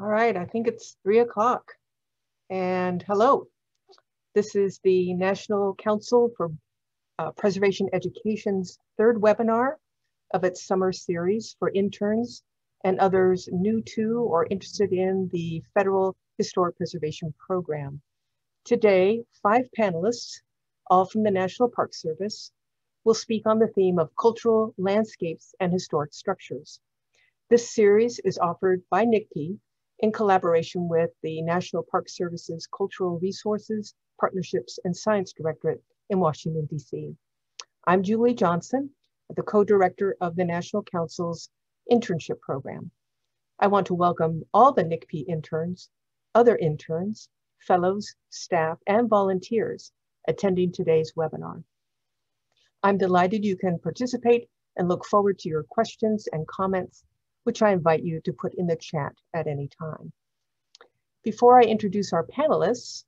All right, I think it's three o'clock. And hello, this is the National Council for uh, Preservation Education's third webinar of its summer series for interns and others new to or interested in the Federal Historic Preservation Program. Today, five panelists, all from the National Park Service, will speak on the theme of cultural landscapes and historic structures. This series is offered by NCPE in collaboration with the National Park Service's Cultural Resources, Partnerships, and Science Directorate in Washington, DC. I'm Julie Johnson, the co-director of the National Council's internship program. I want to welcome all the NCPE interns, other interns, fellows, staff, and volunteers attending today's webinar. I'm delighted you can participate and look forward to your questions and comments, which I invite you to put in the chat at any time. Before I introduce our panelists,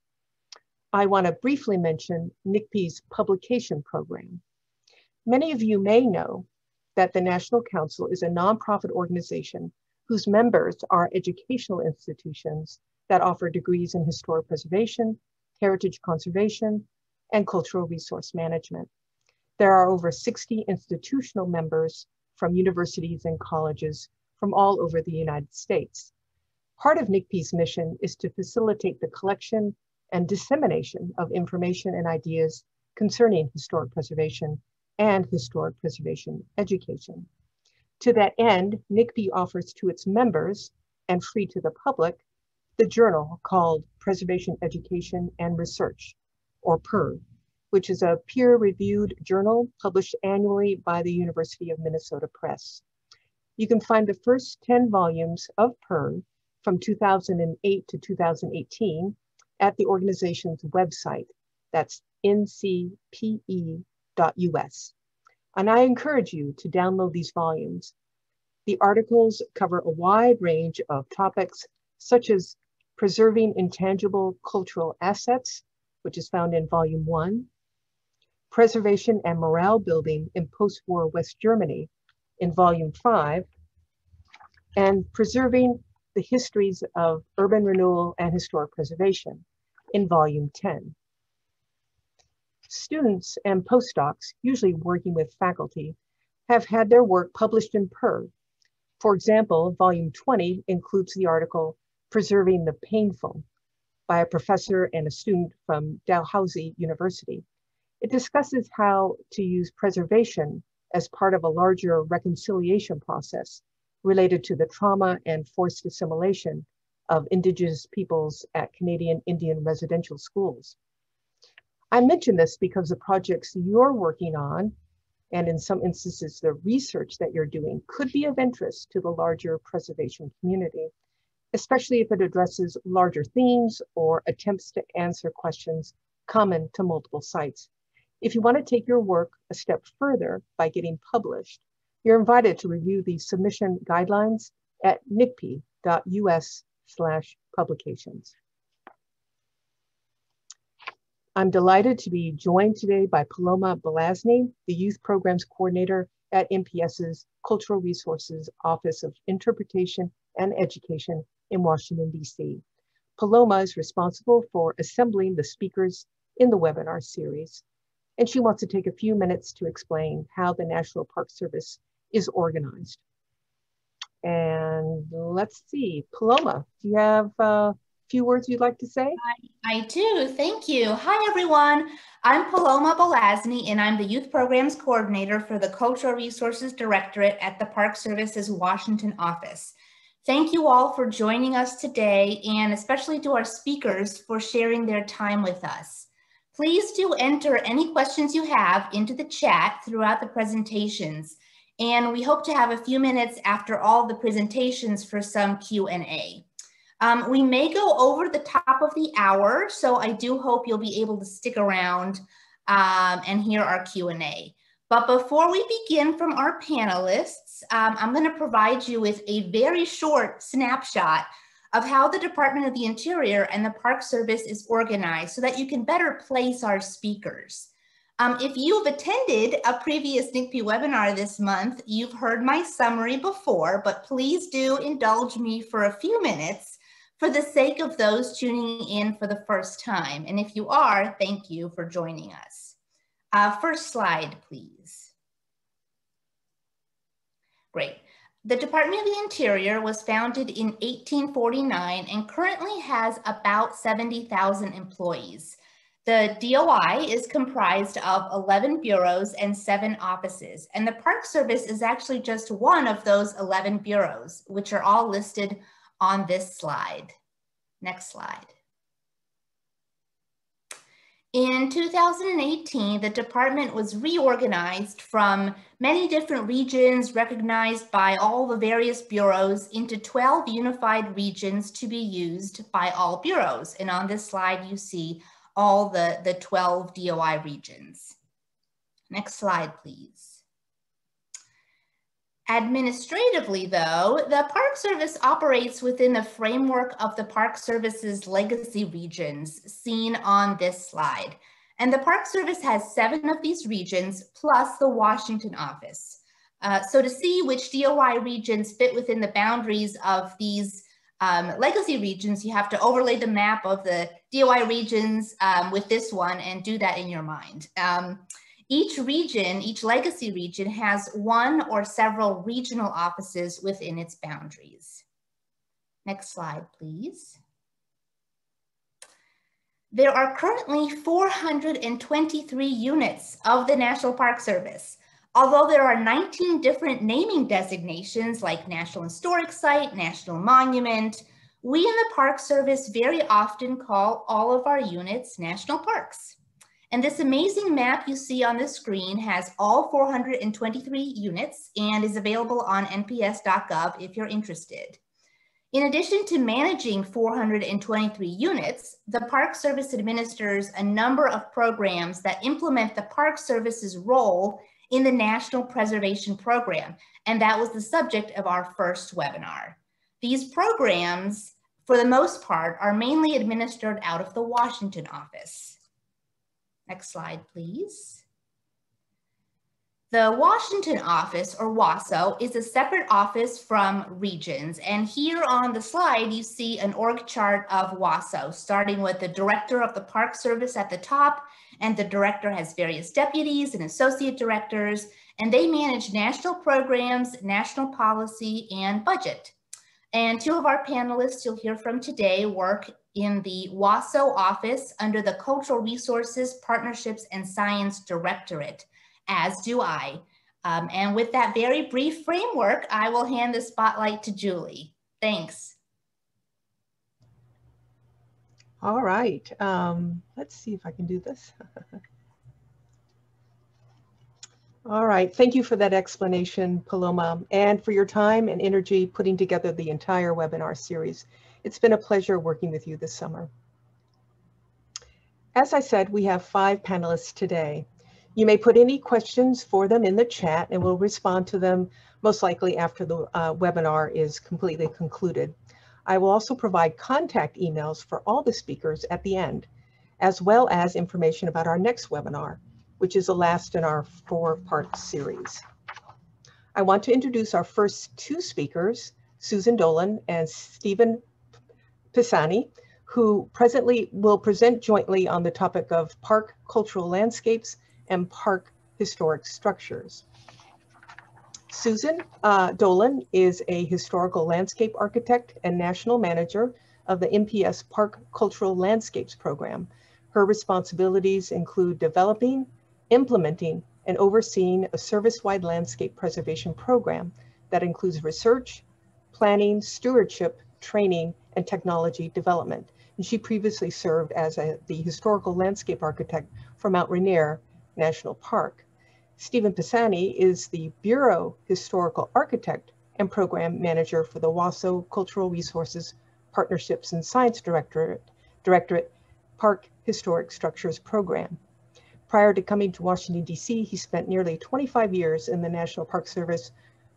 I want to briefly mention NCPE's publication program. Many of you may know that the National Council is a nonprofit organization whose members are educational institutions that offer degrees in historic preservation, heritage conservation, and cultural resource management. There are over 60 institutional members from universities and colleges from all over the United States. Part of NCPE's mission is to facilitate the collection and dissemination of information and ideas concerning historic preservation and historic preservation education. To that end, NCPE offers to its members and free to the public the journal called Preservation Education and Research, or PER, which is a peer-reviewed journal published annually by the University of Minnesota Press. You can find the first 10 volumes of PER from 2008 to 2018 at the organization's website. That's ncpe.us. And I encourage you to download these volumes. The articles cover a wide range of topics such as preserving intangible cultural assets, which is found in volume one, Preservation and Morale Building in Post-War West Germany in Volume 5, and Preserving the Histories of Urban Renewal and Historic Preservation in Volume 10. Students and postdocs, usually working with faculty, have had their work published in PER. For example, Volume 20 includes the article Preserving the Painful by a professor and a student from Dalhousie University. It discusses how to use preservation as part of a larger reconciliation process related to the trauma and forced assimilation of Indigenous peoples at Canadian Indian residential schools. I mention this because the projects you're working on, and in some instances, the research that you're doing could be of interest to the larger preservation community, especially if it addresses larger themes or attempts to answer questions common to multiple sites if you want to take your work a step further by getting published, you're invited to review the submission guidelines at ncpe.us slash publications. I'm delighted to be joined today by Paloma Belazny, the Youth Programs Coordinator at NPS's Cultural Resources Office of Interpretation and Education in Washington, DC. Paloma is responsible for assembling the speakers in the webinar series and she wants to take a few minutes to explain how the National Park Service is organized. And let's see, Paloma, do you have a few words you'd like to say? I, I do, thank you. Hi everyone, I'm Paloma Belazny and I'm the Youth Programs Coordinator for the Cultural Resources Directorate at the Park Service's Washington office. Thank you all for joining us today and especially to our speakers for sharing their time with us. Please do enter any questions you have into the chat throughout the presentations. And we hope to have a few minutes after all the presentations for some Q&A. Um, we may go over the top of the hour, so I do hope you'll be able to stick around um, and hear our Q&A. But before we begin from our panelists, um, I'm going to provide you with a very short snapshot of how the Department of the Interior and the Park Service is organized so that you can better place our speakers. Um, if you've attended a previous NCPE webinar this month, you've heard my summary before, but please do indulge me for a few minutes for the sake of those tuning in for the first time. And if you are, thank you for joining us. Uh, first slide, please. Great. The Department of the Interior was founded in 1849 and currently has about 70,000 employees. The DOI is comprised of 11 bureaus and seven offices, and the Park Service is actually just one of those 11 bureaus, which are all listed on this slide. Next slide. In 2018, the department was reorganized from many different regions recognized by all the various bureaus into 12 unified regions to be used by all bureaus. And on this slide, you see all the, the 12 DOI regions. Next slide, please. Administratively, though, the Park Service operates within the framework of the Park Service's legacy regions seen on this slide. And the Park Service has seven of these regions plus the Washington office. Uh, so to see which DOI regions fit within the boundaries of these um, legacy regions, you have to overlay the map of the DOI regions um, with this one and do that in your mind. Um, each region, each legacy region has one or several regional offices within its boundaries. Next slide, please. There are currently 423 units of the National Park Service. Although there are 19 different naming designations like National Historic Site, National Monument, we in the Park Service very often call all of our units national parks. And this amazing map you see on the screen has all 423 units and is available on nps.gov if you're interested. In addition to managing 423 units, the Park Service administers a number of programs that implement the Park Service's role in the National Preservation Program, and that was the subject of our first webinar. These programs, for the most part, are mainly administered out of the Washington office. Next slide, please. The Washington office, or WASO, is a separate office from regions. And here on the slide, you see an org chart of WASO, starting with the director of the Park Service at the top, and the director has various deputies and associate directors, and they manage national programs, national policy, and budget. And two of our panelists you'll hear from today work in the WASO office under the Cultural Resources, Partnerships, and Science Directorate, as do I. Um, and with that very brief framework, I will hand the spotlight to Julie. Thanks. All right, um, let's see if I can do this. All right, thank you for that explanation, Paloma, and for your time and energy putting together the entire webinar series. It's been a pleasure working with you this summer. As I said, we have five panelists today. You may put any questions for them in the chat and we'll respond to them most likely after the uh, webinar is completely concluded. I will also provide contact emails for all the speakers at the end, as well as information about our next webinar, which is the last in our four-part series. I want to introduce our first two speakers, Susan Dolan and Stephen Pisani, who presently will present jointly on the topic of park cultural landscapes and park historic structures. Susan uh, Dolan is a historical landscape architect and national manager of the NPS Park Cultural Landscapes Program. Her responsibilities include developing, implementing, and overseeing a service-wide landscape preservation program that includes research, planning, stewardship, training, and technology development. And she previously served as a, the historical landscape architect for Mount Rainier National Park. Stephen Pisani is the Bureau Historical Architect and Program Manager for the WASO Cultural Resources Partnerships and Science Directorate, Directorate Park Historic Structures Program. Prior to coming to Washington, D.C., he spent nearly 25 years in the National Park Service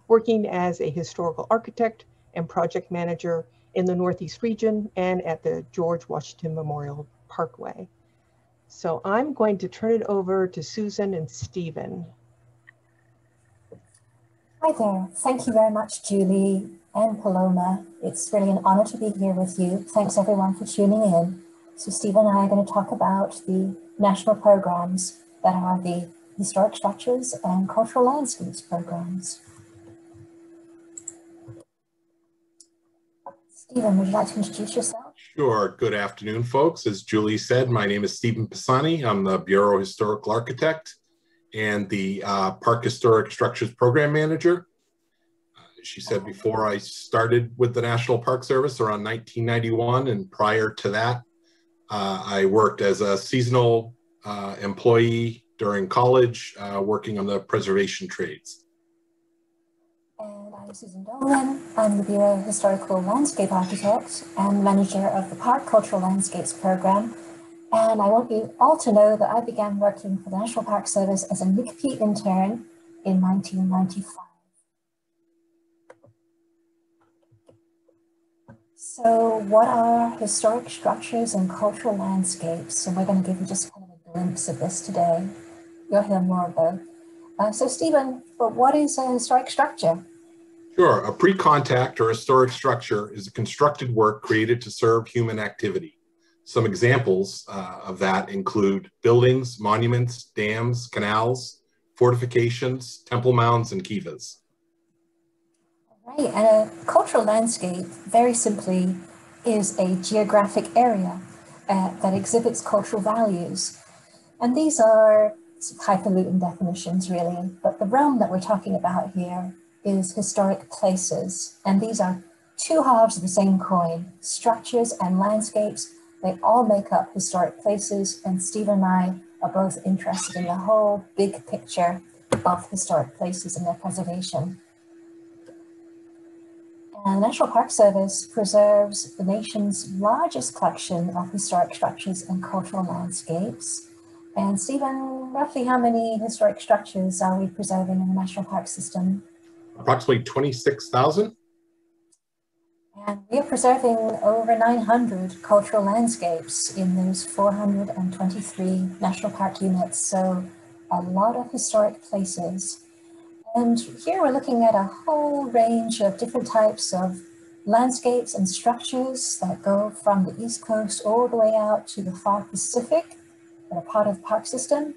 working as a historical architect and project manager in the Northeast region and at the George Washington Memorial Parkway. So I'm going to turn it over to Susan and Stephen. Hi there. Thank you very much, Julie. and Paloma. It's really an honor to be here with you. Thanks everyone for tuning in. So Stephen and I are going to talk about the national programs that are the Historic Structures and Cultural Landscapes programs. Stephen, would you like to introduce yourself? Sure. Good afternoon, folks. As Julie said, my name is Stephen Pisani. I'm the Bureau Historical Architect and the uh, Park Historic Structures Program Manager. Uh, she said before I started with the National Park Service around 1991, and prior to that, uh, I worked as a seasonal uh, employee during college, uh, working on the preservation trades. I'm Susan Dolan. I'm the Bureau Historical Landscape Architect and manager of the Park Cultural Landscapes Program. And I want you all to know that I began working for the National Park Service as a NCPE intern in 1995. So what are historic structures and cultural landscapes? And we're going to give you just kind of a glimpse of this today. You'll hear more of both. Uh, so Stephen, but what is a historic structure? Sure. A pre-contact or historic structure is a constructed work created to serve human activity. Some examples uh, of that include buildings, monuments, dams, canals, fortifications, temple mounds, and kivas. Right, and a cultural landscape, very simply, is a geographic area uh, that exhibits cultural values. And these are highfalutin definitions, really, but the realm that we're talking about here is historic places. And these are two halves of the same coin, structures and landscapes. They all make up historic places. And Steve and I are both interested in the whole big picture of historic places and their preservation. And the National Park Service preserves the nation's largest collection of historic structures and cultural landscapes. And Stephen, roughly how many historic structures are we preserving in the National Park System? approximately 26,000. And we are preserving over 900 cultural landscapes in those 423 national park units. So a lot of historic places. And here we're looking at a whole range of different types of landscapes and structures that go from the East Coast all the way out to the far Pacific that are part of the park system.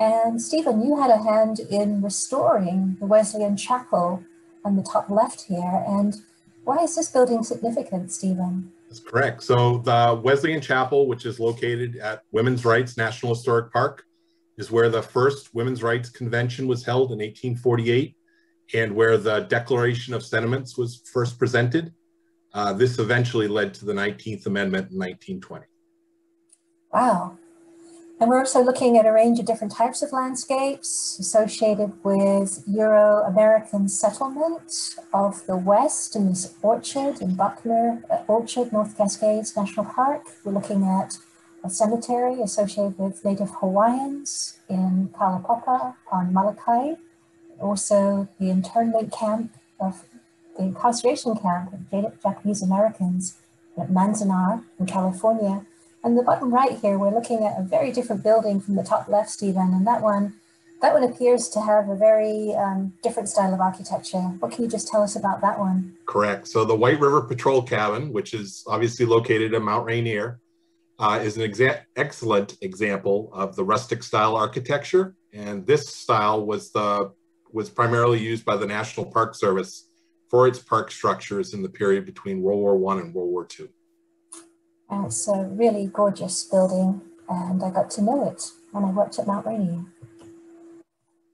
And Stephen, you had a hand in restoring the Wesleyan Chapel on the top left here. And why is this building significant, Stephen? That's correct. So the Wesleyan Chapel, which is located at Women's Rights National Historic Park, is where the first Women's Rights Convention was held in 1848 and where the Declaration of Sentiments was first presented. Uh, this eventually led to the 19th Amendment in 1920. Wow. And we're also looking at a range of different types of landscapes associated with Euro-American settlement of the West in this orchard in Buckner uh, Orchard, North Cascades National Park. We're looking at a cemetery associated with Native Hawaiians in Kalaupapa on Molokai. Also the internment camp of the incarceration camp of Japanese Americans at Manzanar in California and the bottom right here, we're looking at a very different building from the top left, Stephen, and that one, that one appears to have a very um, different style of architecture. What can you just tell us about that one? Correct. So the White River Patrol Cabin, which is obviously located in Mount Rainier, uh, is an exa excellent example of the rustic style architecture. And this style was the was primarily used by the National Park Service for its park structures in the period between World War One and World War II. And it's a really gorgeous building and I got to know it when I worked at Mount Rainier.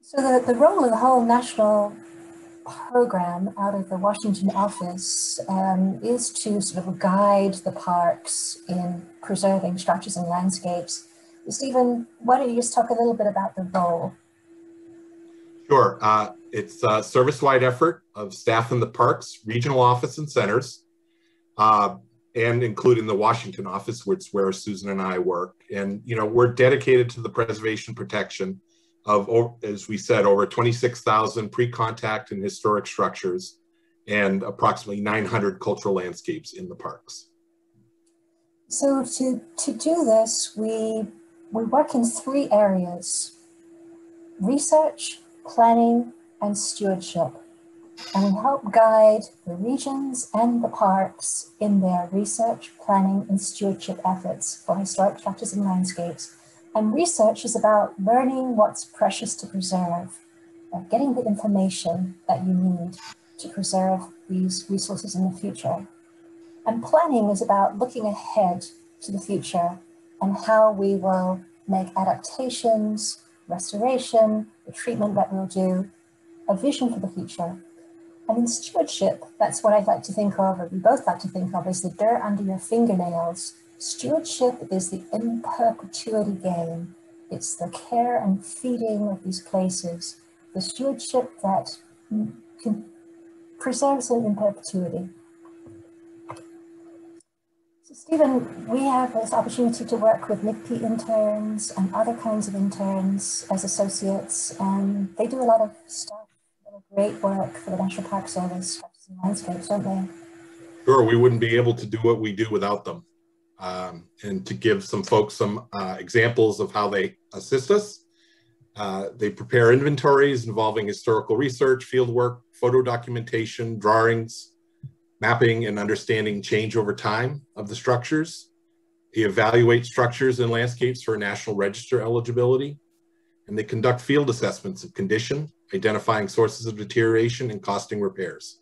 So the, the role of the whole national program out of the Washington office um, is to sort of guide the parks in preserving structures and landscapes. Stephen, why don't you just talk a little bit about the role? Sure. Uh, it's a service-wide effort of staff in the parks, regional office and centers. Uh, and including the Washington office, which is where Susan and I work. And, you know, we're dedicated to the preservation protection of, as we said, over 26,000 pre-contact and historic structures and approximately 900 cultural landscapes in the parks. So to, to do this, we, we work in three areas, research, planning, and stewardship. And we help guide the regions and the parks in their research, planning, and stewardship efforts for historic structures and landscapes. And research is about learning what's precious to preserve, getting the information that you need to preserve these resources in the future. And planning is about looking ahead to the future and how we will make adaptations, restoration, the treatment that we'll do, a vision for the future. And in stewardship, that's what I'd like to think of, or we both like to think of, is the dirt under your fingernails. Stewardship is the in perpetuity game. It's the care and feeding of these places, the stewardship that can preserves them in perpetuity. So Stephen, we have this opportunity to work with NCPE interns and other kinds of interns as associates, and they do a lot of stuff, great work for the National Park Service, and landscapes, don't they? Sure, we wouldn't be able to do what we do without them. Um, and to give some folks some uh, examples of how they assist us, uh, they prepare inventories involving historical research, field work, photo documentation, drawings, mapping and understanding change over time of the structures. They evaluate structures and landscapes for National Register eligibility, and they conduct field assessments of condition, identifying sources of deterioration and costing repairs.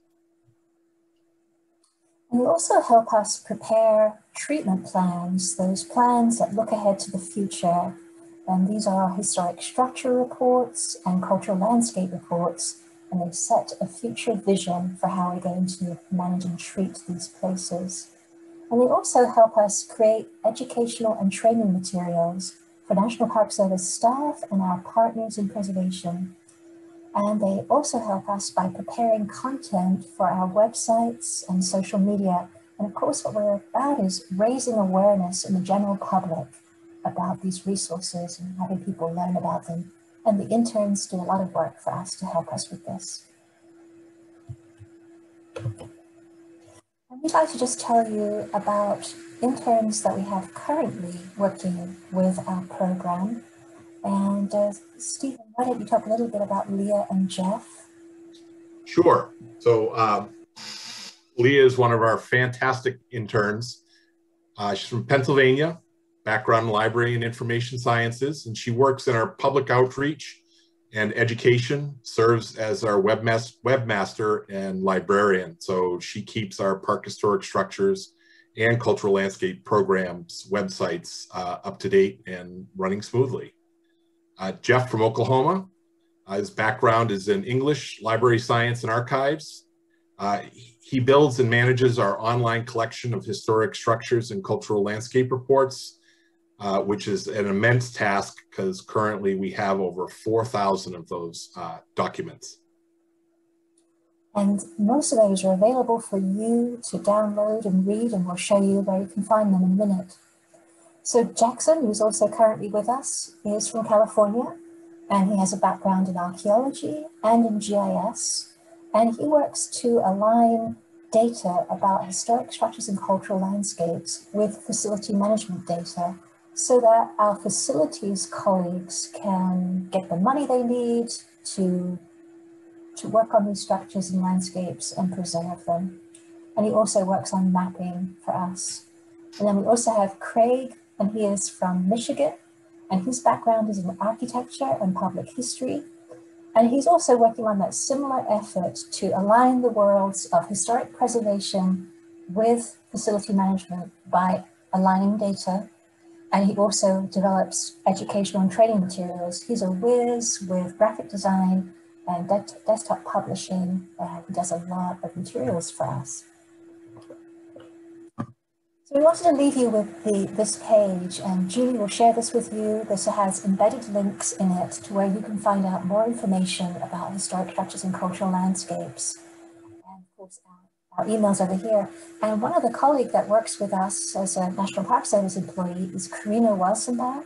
And they also help us prepare treatment plans, those plans that look ahead to the future. And these are historic structure reports and cultural landscape reports and they set a future vision for how we're going to manage and treat these places. And they also help us create educational and training materials for National Park Service staff and our partners in preservation. And they also help us by preparing content for our websites and social media. And of course, what we're about is raising awareness in the general public about these resources and having people learn about them and the interns do a lot of work for us to help us with this. And we'd like to just tell you about interns that we have currently working with our program. And uh, Stephen, why don't you talk a little bit about Leah and Jeff? Sure. So um, Leah is one of our fantastic interns. Uh, she's from Pennsylvania background in library and information sciences, and she works in our public outreach and education, serves as our webmaster, webmaster and librarian. So she keeps our park historic structures and cultural landscape programs websites uh, up to date and running smoothly. Uh, Jeff from Oklahoma, uh, his background is in English, library science, and archives. Uh, he builds and manages our online collection of historic structures and cultural landscape reports uh, which is an immense task because currently we have over 4,000 of those uh, documents. And most of those are available for you to download and read, and we'll show you where you can find them in a minute. So Jackson, who's also currently with us, is from California, and he has a background in archaeology and in GIS, and he works to align data about historic structures and cultural landscapes with facility management data so that our facilities colleagues can get the money they need to, to work on these structures and landscapes and preserve them. And he also works on mapping for us. And then we also have Craig, and he is from Michigan, and his background is in architecture and public history. And he's also working on that similar effort to align the worlds of historic preservation with facility management by aligning data and he also develops educational and training materials. He's a whiz with graphic design and de desktop publishing. Uh, he does a lot of materials for us. So we wanted to leave you with the, this page, and Julie will share this with you. This has embedded links in it to where you can find out more information about historic structures and cultural landscapes. And of course, our emails over here. And one of the colleague that works with us as a National Park Service employee is Karina Welsenbach,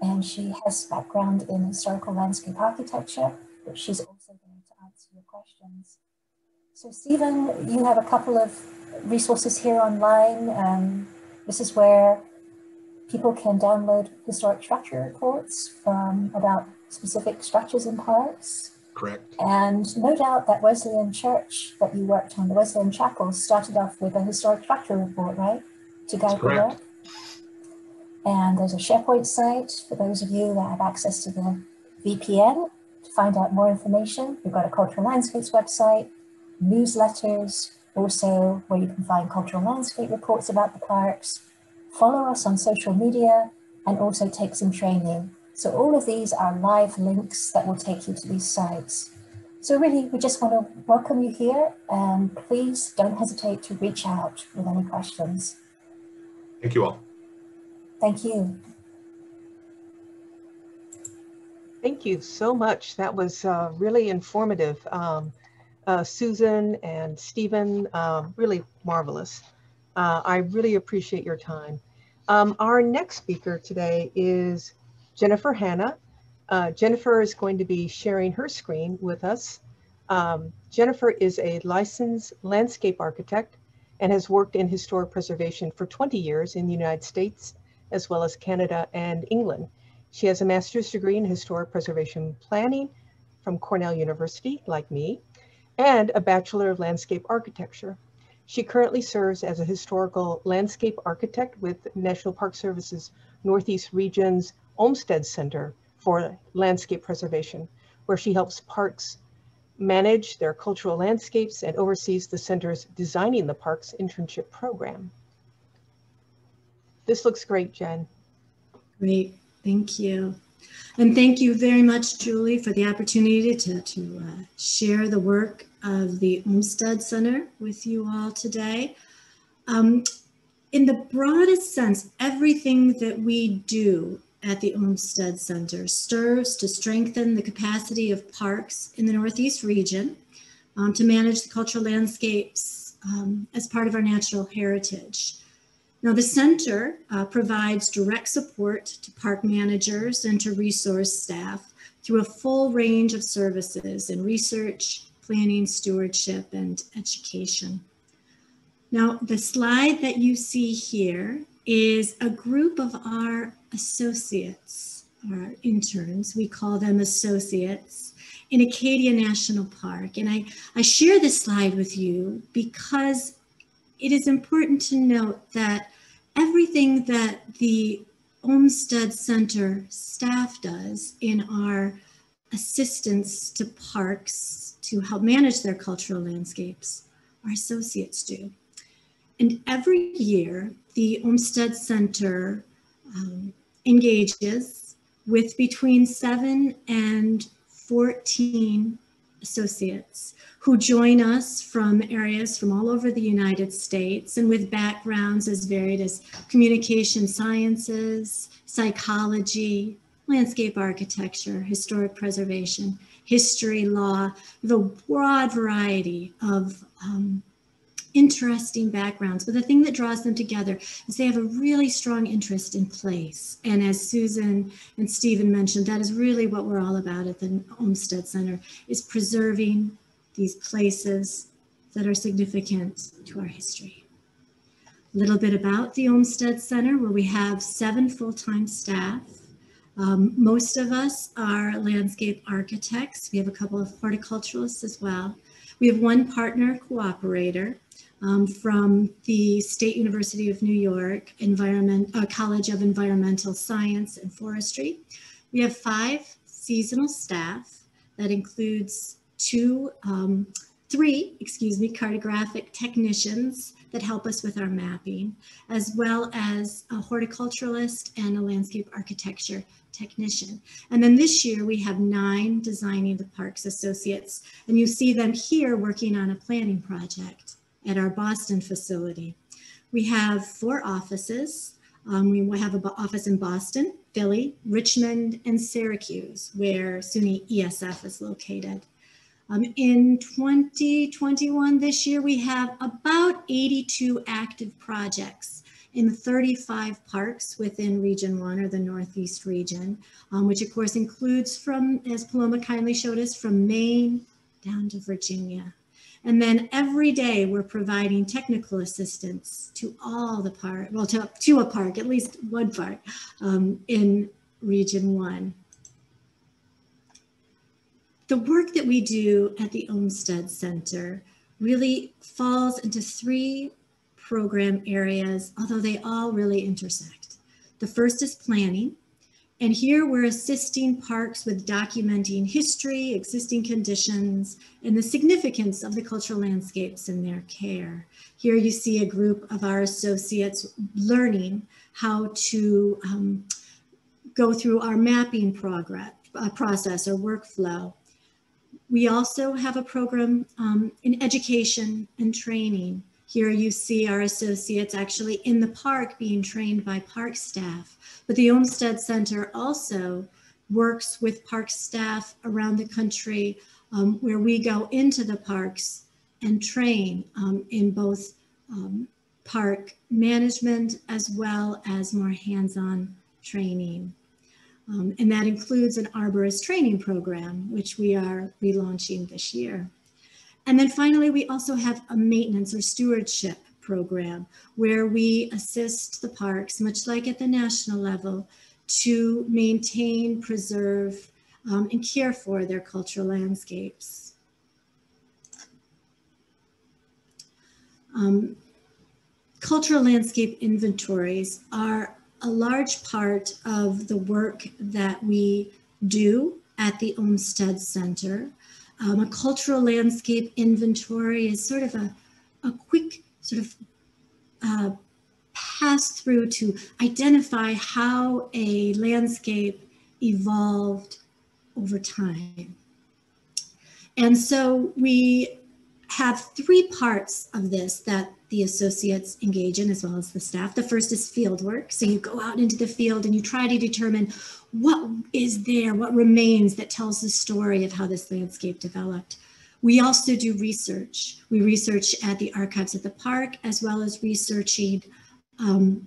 and she has background in historical landscape architecture, but she's also going to answer your questions. So Stephen, you have a couple of resources here online. Um, this is where people can download historic structure reports from about specific structures and parts. Correct. And no doubt that Wesleyan Church that you worked on, the Wesleyan Chapel, started off with a historic structure report, right? To guide the work. And there's a SharePoint site for those of you that have access to the VPN to find out more information. We've got a cultural landscapes website, newsletters, also where you can find cultural landscape reports about the parks. Follow us on social media and also take some training. So all of these are live links that will take you to these sites. So really, we just want to welcome you here and please don't hesitate to reach out with any questions. Thank you all. Thank you. Thank you so much. That was uh, really informative. Um, uh, Susan and Stephen, uh, really marvelous. Uh, I really appreciate your time. Um, our next speaker today is Jennifer Hanna. Uh, Jennifer is going to be sharing her screen with us. Um, Jennifer is a licensed landscape architect and has worked in historic preservation for 20 years in the United States, as well as Canada and England. She has a master's degree in historic preservation planning from Cornell University, like me, and a Bachelor of Landscape Architecture. She currently serves as a historical landscape architect with National Park Service's Northeast Region's Olmsted Center for Landscape Preservation, where she helps parks manage their cultural landscapes and oversees the center's Designing the Parks internship program. This looks great, Jen. Great, thank you. And thank you very much, Julie, for the opportunity to, to uh, share the work of the Olmsted Center with you all today. Um, in the broadest sense, everything that we do at the Olmsted Center serves to strengthen the capacity of parks in the Northeast region um, to manage the cultural landscapes um, as part of our natural heritage. Now, the center uh, provides direct support to park managers and to resource staff through a full range of services in research, planning, stewardship, and education. Now, the slide that you see here is a group of our associates, our interns, we call them associates, in Acadia National Park. And I, I share this slide with you because it is important to note that everything that the Olmsted Center staff does in our assistance to parks to help manage their cultural landscapes, our associates do. And every year, the Olmsted Center um, engages with between seven and 14 associates who join us from areas from all over the United States and with backgrounds as varied as communication sciences, psychology, landscape architecture, historic preservation, history, law, the broad variety of um, interesting backgrounds, but the thing that draws them together is they have a really strong interest in place. And as Susan and Stephen mentioned, that is really what we're all about at the Olmsted Center, is preserving these places that are significant to our history. A little bit about the Olmsted Center, where we have seven full-time staff. Um, most of us are landscape architects. We have a couple of horticulturalists as well. We have one partner cooperator um, from the State University of New York Environment, uh, College of Environmental Science and Forestry. We have five seasonal staff that includes two, um, three, excuse me, cartographic technicians that help us with our mapping, as well as a horticulturalist and a landscape architecture technician. And then this year we have nine Designing the Parks associates, and you see them here working on a planning project at our Boston facility. We have four offices. Um, we have an office in Boston, Philly, Richmond, and Syracuse, where SUNY ESF is located. Um, in 2021, this year, we have about 82 active projects in 35 parks within Region 1 or the Northeast region, um, which of course includes from, as Paloma kindly showed us, from Maine down to Virginia. And then every day we're providing technical assistance to all the park, well, to, to a park, at least one park um, in Region 1. the work that we do at the Olmsted Center really falls into three program areas, although they all really intersect. The first is planning. And here we're assisting parks with documenting history, existing conditions, and the significance of the cultural landscapes in their care. Here you see a group of our associates learning how to um, go through our mapping progress, uh, process or workflow. We also have a program um, in education and training. Here you see our associates actually in the park being trained by park staff. But the Olmsted Center also works with park staff around the country um, where we go into the parks and train um, in both um, park management as well as more hands-on training. Um, and that includes an arborist training program, which we are relaunching this year. And then finally, we also have a maintenance or stewardship program where we assist the parks, much like at the national level, to maintain, preserve, um, and care for their cultural landscapes. Um, cultural landscape inventories are a large part of the work that we do at the Olmsted Center. Um, a cultural landscape inventory is sort of a, a quick sort of uh, pass through to identify how a landscape evolved over time. And so we have three parts of this that the associates engage in as well as the staff. The first is field work. So you go out into the field and you try to determine what is there, what remains that tells the story of how this landscape developed. We also do research. We research at the archives at the park as well as researching um,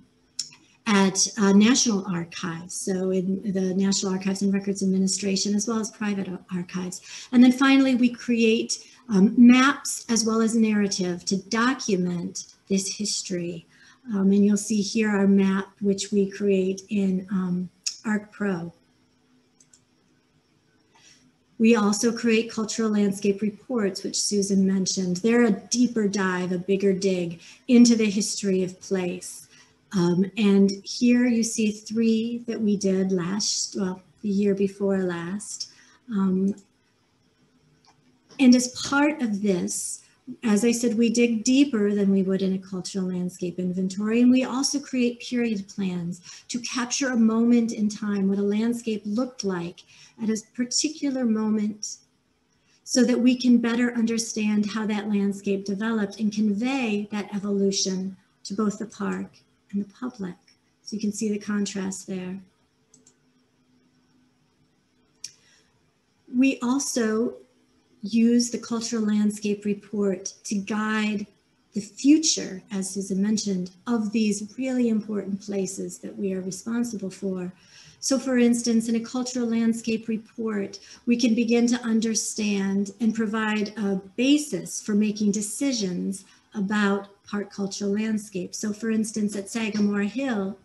at uh, national archives, so in the National Archives and Records Administration, as well as private archives. And then finally, we create um, maps as well as narrative to document this history. Um, and you'll see here our map, which we create in um, ArcPro. We also create cultural landscape reports, which Susan mentioned. They're a deeper dive, a bigger dig into the history of place. Um, and here you see three that we did last, well, the year before last. Um, and as part of this, as I said, we dig deeper than we would in a cultural landscape inventory. And we also create period plans to capture a moment in time, what a landscape looked like at a particular moment so that we can better understand how that landscape developed and convey that evolution to both the park and the public. So you can see the contrast there. We also use the cultural landscape report to guide the future, as Susan mentioned, of these really important places that we are responsible for. So for instance, in a cultural landscape report, we can begin to understand and provide a basis for making decisions about park cultural landscapes. So for instance, at Sagamore Hill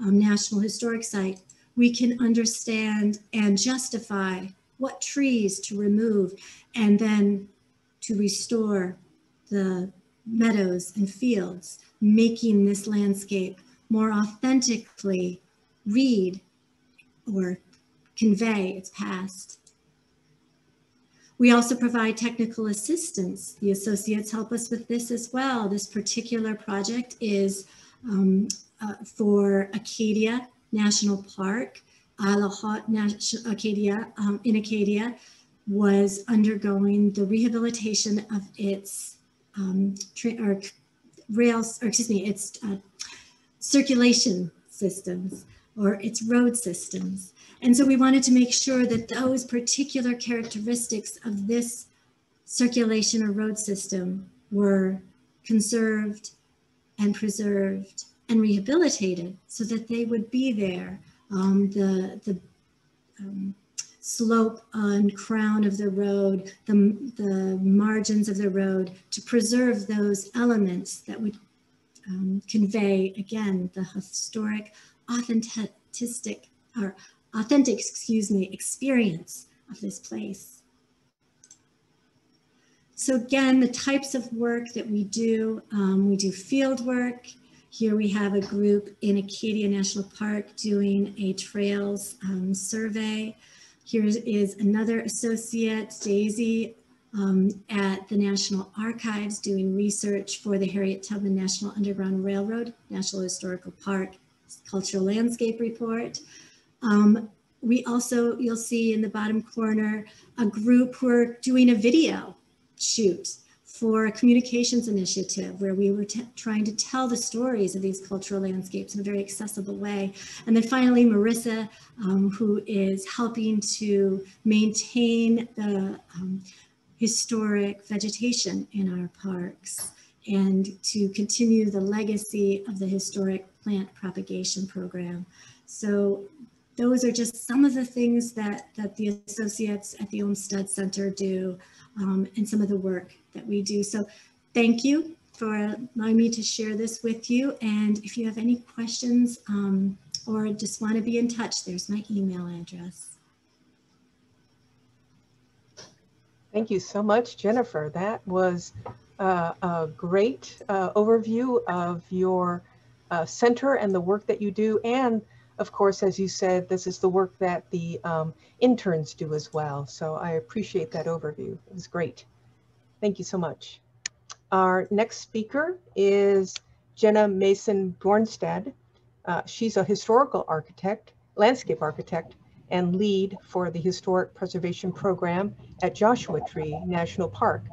um, National Historic Site, we can understand and justify what trees to remove, and then to restore the meadows and fields, making this landscape more authentically read or convey its past. We also provide technical assistance. The associates help us with this as well. This particular project is um, uh, for Acadia National Park. Isle Acadia, um, in Acadia was undergoing the rehabilitation of its um, or rails, or excuse me, its uh, circulation systems or its road systems. And so we wanted to make sure that those particular characteristics of this circulation or road system were conserved and preserved and rehabilitated so that they would be there um, the, the um, slope and crown of the road, the, the margins of the road, to preserve those elements that would um, convey, again, the historic, authentic, or authentic, excuse me, experience of this place. So again, the types of work that we do, um, we do field work. Here we have a group in Acadia National Park doing a trails um, survey. Here is another associate, Daisy, um, at the National Archives doing research for the Harriet Tubman National Underground Railroad, National Historical Park Cultural Landscape Report. Um, we also, you'll see in the bottom corner, a group who are doing a video shoot for a communications initiative where we were trying to tell the stories of these cultural landscapes in a very accessible way. And then finally, Marissa, um, who is helping to maintain the um, historic vegetation in our parks and to continue the legacy of the historic plant propagation program. So those are just some of the things that, that the associates at the Olmsted Center do um, and some of the work that we do. So thank you for allowing me to share this with you. And if you have any questions um, or just want to be in touch, there's my email address. Thank you so much, Jennifer. That was uh, a great uh, overview of your uh, center and the work that you do and of course, as you said, this is the work that the um, interns do as well. So I appreciate that overview. It was great. Thank you so much. Our next speaker is Genna Mason Bjornstad. Uh, she's a historical architect, landscape architect, and lead for the Historic Preservation Program at Joshua Tree National Park.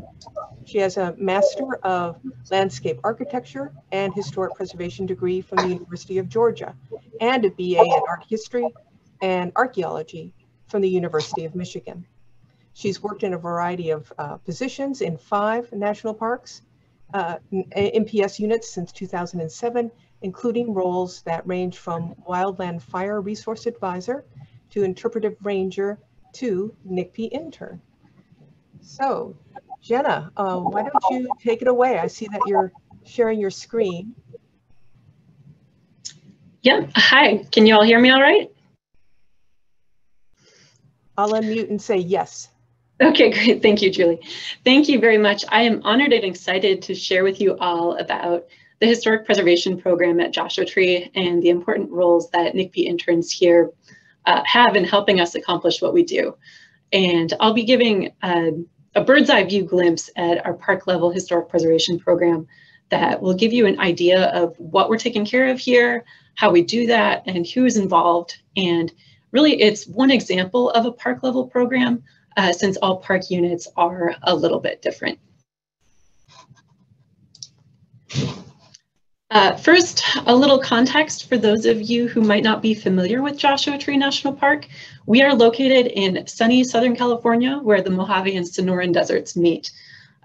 She has a Master of Landscape Architecture and Historic Preservation degree from the University of Georgia and a BA in Art History and Archaeology from the University of Michigan. She's worked in a variety of uh, positions in five national parks, uh, NPS units since 2007, including roles that range from Wildland Fire Resource Advisor to interpretive ranger to NCPE intern. So Genna, uh, why don't you take it away? I see that you're sharing your screen. Yeah, hi, can you all hear me all right? I'll unmute and say yes. Okay, great. Thank you, Julie. Thank you very much. I am honored and excited to share with you all about the Historic Preservation Program at Joshua Tree and the important roles that NCPE interns here uh, have in helping us accomplish what we do. And I'll be giving uh, a bird's eye view glimpse at our park level historic preservation program that will give you an idea of what we're taking care of here, how we do that, and who is involved. And really, it's one example of a park level program uh, since all park units are a little bit different. Uh, first, a little context for those of you who might not be familiar with Joshua Tree National Park. We are located in sunny Southern California where the Mojave and Sonoran deserts meet.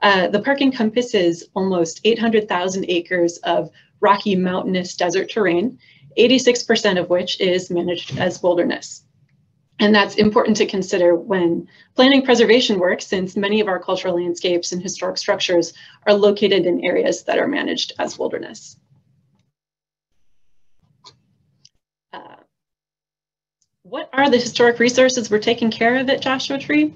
Uh, the park encompasses almost 800,000 acres of rocky mountainous desert terrain, 86% of which is managed as wilderness. And that's important to consider when planning preservation work since many of our cultural landscapes and historic structures are located in areas that are managed as wilderness. what are the historic resources we're taking care of at Joshua Tree?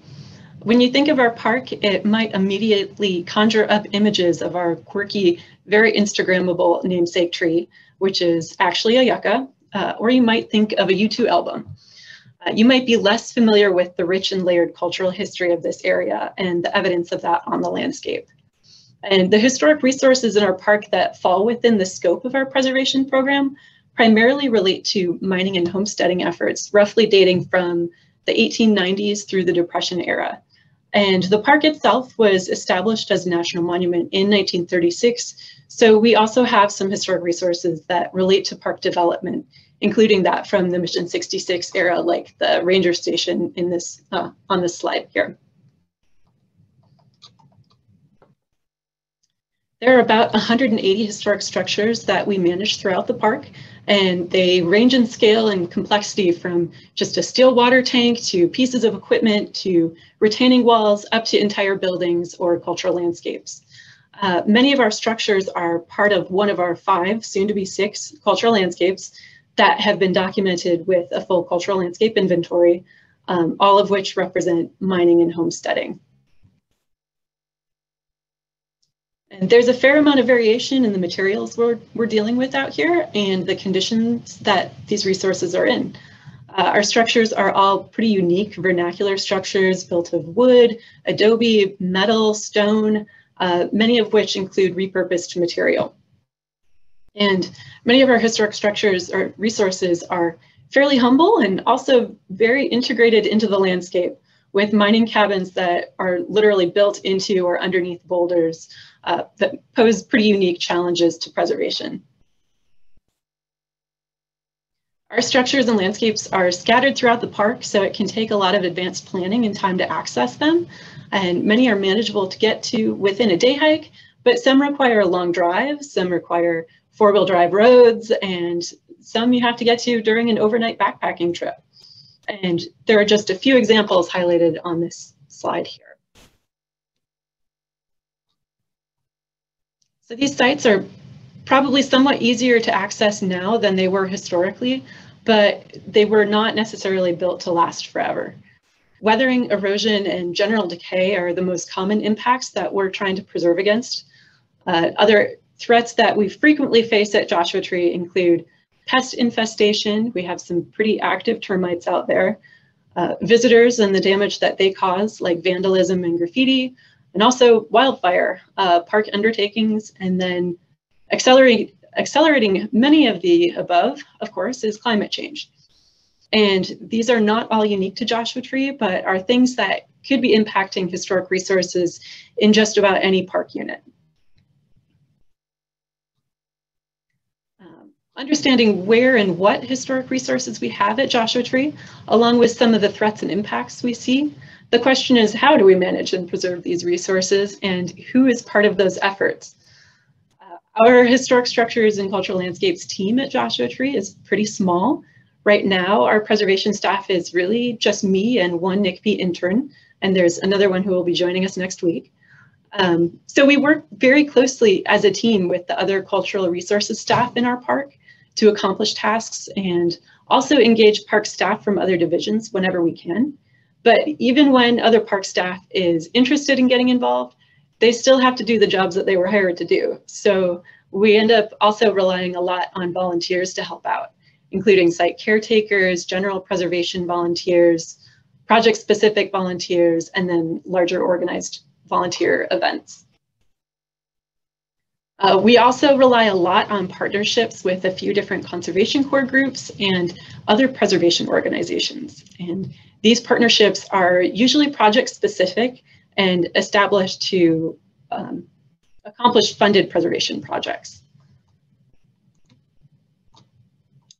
When you think of our park, it might immediately conjure up images of our quirky, very Instagrammable namesake tree, which is actually a yucca, uh, or you might think of a U2 album. Uh, you might be less familiar with the rich and layered cultural history of this area and the evidence of that on the landscape. And the historic resources in our park that fall within the scope of our preservation program primarily relate to mining and homesteading efforts, roughly dating from the 1890s through the Depression era. And the park itself was established as a national monument in 1936. So we also have some historic resources that relate to park development, including that from the Mission 66 era, like the ranger station in this uh, on this slide here. There are about 180 historic structures that we manage throughout the park, and they range in scale and complexity from just a steel water tank to pieces of equipment to retaining walls up to entire buildings or cultural landscapes. Uh, many of our structures are part of one of our five, soon to be six, cultural landscapes that have been documented with a full cultural landscape inventory, um, all of which represent mining and homesteading. And there's a fair amount of variation in the materials we're, we're dealing with out here and the conditions that these resources are in. Uh, our structures are all pretty unique vernacular structures built of wood, adobe, metal, stone, uh, many of which include repurposed material. And many of our historic structures or resources are fairly humble and also very integrated into the landscape with mining cabins that are literally built into or underneath boulders uh, that pose pretty unique challenges to preservation. Our structures and landscapes are scattered throughout the park, so it can take a lot of advanced planning and time to access them. And many are manageable to get to within a day hike, but some require a long drive, some require four-wheel drive roads, and some you have to get to during an overnight backpacking trip. And there are just a few examples highlighted on this slide here. So these sites are probably somewhat easier to access now than they were historically, but they were not necessarily built to last forever. Weathering, erosion, and general decay are the most common impacts that we're trying to preserve against. Uh, other threats that we frequently face at Joshua Tree include pest infestation. We have some pretty active termites out there. Uh, visitors and the damage that they cause, like vandalism and graffiti, and also wildfire, uh, park undertakings, and then accelerate, accelerating many of the above, of course, is climate change. And these are not all unique to Joshua Tree, but are things that could be impacting historic resources in just about any park unit. Understanding where and what historic resources we have at Joshua Tree, along with some of the threats and impacts we see. The question is, how do we manage and preserve these resources and who is part of those efforts? Uh, our historic structures and cultural landscapes team at Joshua Tree is pretty small. Right now, our preservation staff is really just me and one NCPE intern, and there's another one who will be joining us next week. Um, so we work very closely as a team with the other cultural resources staff in our park to accomplish tasks and also engage park staff from other divisions whenever we can. But even when other park staff is interested in getting involved, they still have to do the jobs that they were hired to do. So we end up also relying a lot on volunteers to help out, including site caretakers, general preservation volunteers, project-specific volunteers, and then larger organized volunteer events. Uh, we also rely a lot on partnerships with a few different conservation corps groups and other preservation organizations. And these partnerships are usually project specific and established to um, accomplish funded preservation projects.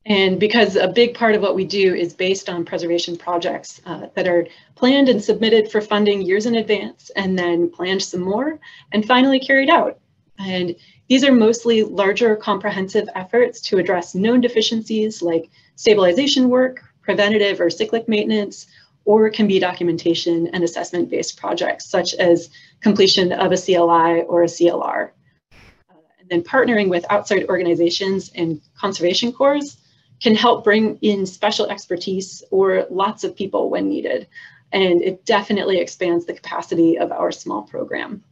And because a big part of what we do is based on preservation projects uh, that are planned and submitted for funding years in advance and then planned some more and finally carried out. And these are mostly larger comprehensive efforts to address known deficiencies like stabilization work, preventative or cyclic maintenance, or can be documentation and assessment-based projects such as completion of a CLI or a CLR. Uh, and then partnering with outside organizations and conservation corps can help bring in special expertise or lots of people when needed. And it definitely expands the capacity of our small program.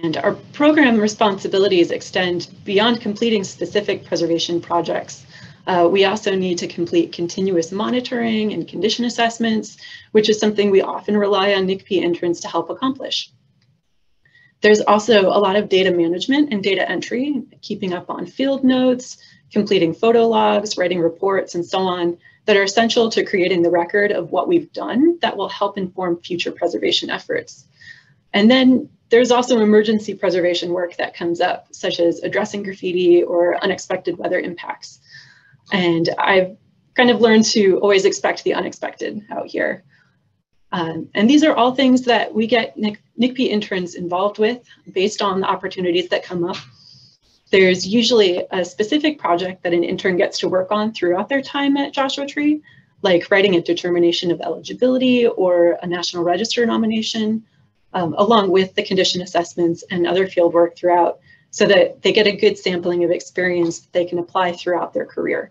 And our program responsibilities extend beyond completing specific preservation projects. Uh, we also need to complete continuous monitoring and condition assessments, which is something we often rely on NCPE interns to help accomplish. There's also a lot of data management and data entry, keeping up on field notes, completing photo logs, writing reports, and so on, that are essential to creating the record of what we've done that will help inform future preservation efforts. And then there's also emergency preservation work that comes up, such as addressing graffiti or unexpected weather impacts. And I've kind of learned to always expect the unexpected out here. Um, and these are all things that we get NCPE interns involved with based on the opportunities that come up. There's usually a specific project that an intern gets to work on throughout their time at Joshua Tree, like writing a determination of eligibility or a National Register nomination, um, along with the condition assessments and other field work throughout so that they get a good sampling of experience that they can apply throughout their career.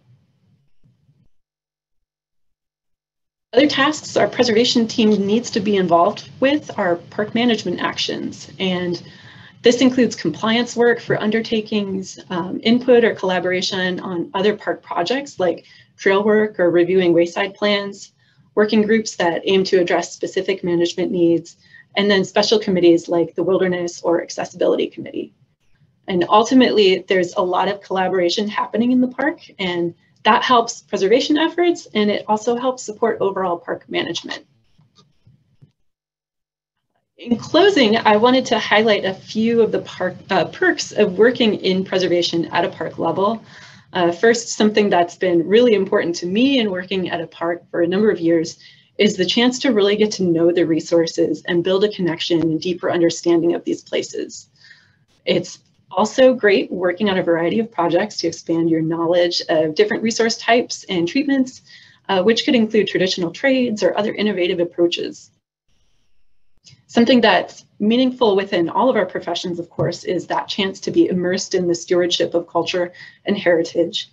Other tasks our preservation team needs to be involved with are park management actions. And this includes compliance work for undertakings, um, input or collaboration on other park projects like trail work or reviewing wayside plans, working groups that aim to address specific management needs, and then special committees like the Wilderness or Accessibility Committee. And ultimately, there's a lot of collaboration happening in the park, and that helps preservation efforts, and it also helps support overall park management. In closing, I wanted to highlight a few of the park, uh, perks of working in preservation at a park level. Uh, first, something that's been really important to me in working at a park for a number of years is the chance to really get to know the resources and build a connection and deeper understanding of these places. It's also great working on a variety of projects to expand your knowledge of different resource types and treatments, uh, which could include traditional trades or other innovative approaches. Something that's meaningful within all of our professions, of course, is that chance to be immersed in the stewardship of culture and heritage.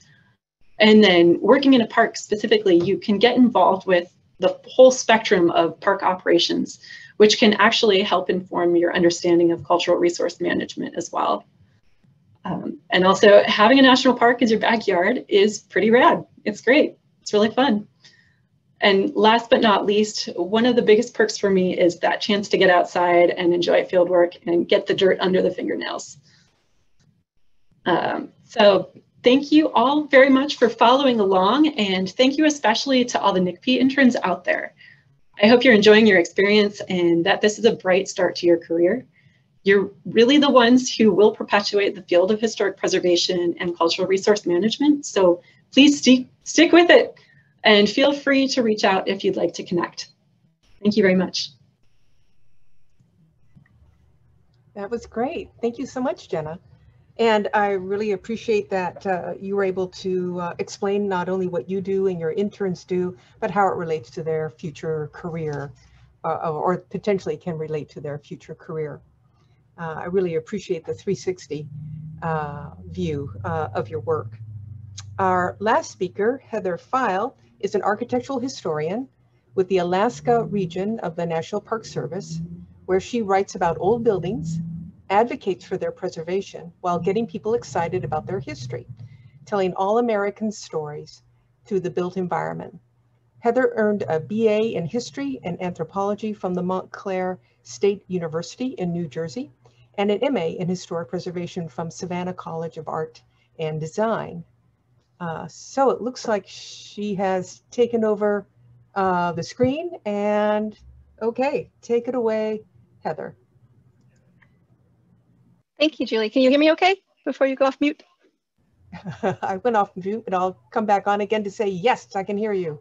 And then working in a park specifically, you can get involved with the whole spectrum of park operations, which can actually help inform your understanding of cultural resource management as well. Um, and also having a national park as your backyard is pretty rad. It's great. It's really fun. And last but not least, one of the biggest perks for me is that chance to get outside and enjoy field work and get the dirt under the fingernails. Um, so thank you all very much for following along and thank you especially to all the NCPE interns out there. I hope you're enjoying your experience and that this is a bright start to your career. You're really the ones who will perpetuate the field of historic preservation and cultural resource management. So please stick, stick with it and feel free to reach out if you'd like to connect. Thank you very much. That was great. Thank you so much, Genna. And I really appreciate that uh, you were able to uh, explain not only what you do and your interns do, but how it relates to their future career uh, or potentially can relate to their future career. Uh, I really appreciate the 360 uh, view uh, of your work. Our last speaker, Heather Feil, is an architectural historian with the Alaska region of the National Park Service, where she writes about old buildings, advocates for their preservation while getting people excited about their history, telling all American stories through the built environment. Heather earned a BA in history and anthropology from the Montclair State University in New Jersey and an MA in Historic Preservation from Savannah College of Art and Design. Uh, so it looks like she has taken over uh, the screen and okay, take it away, Heather. Thank you, Julie. Can you hear me okay before you go off mute? I went off mute, but I'll come back on again to say, yes, I can hear you.